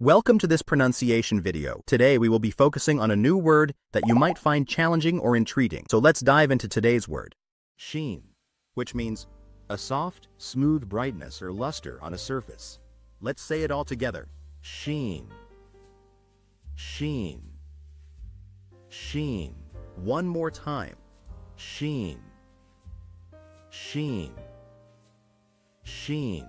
Welcome to this pronunciation video. Today we will be focusing on a new word that you might find challenging or intriguing. So let's dive into today's word. Sheen, which means a soft, smooth brightness or luster on a surface. Let's say it all together. Sheen. Sheen. Sheen. One more time. Sheen. Sheen. Sheen.